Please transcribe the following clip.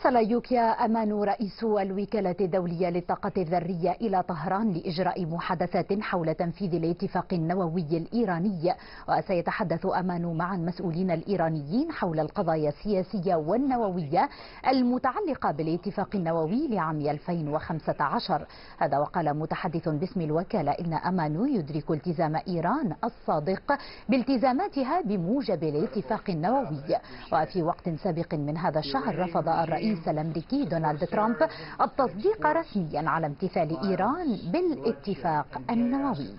وصل يوكيا أمانو رئيس الوكالة الدولية للطاقة الذرية إلى طهران لإجراء محادثات حول تنفيذ الاتفاق النووي الإيراني. وسيتحدث أمانو مع المسؤولين الإيرانيين حول القضايا السياسية والنووية المتعلقة بالاتفاق النووي لعام 2015 هذا وقال متحدث باسم الوكالة إن أمانو يدرك التزام إيران الصادق بالتزاماتها بموجب الاتفاق النووي. وفي وقت سابق من هذا الشهر رفض الرئيس الأمريكي دونالد ترامب التصديق رسميا على امتثال إيران بالاتفاق النووي.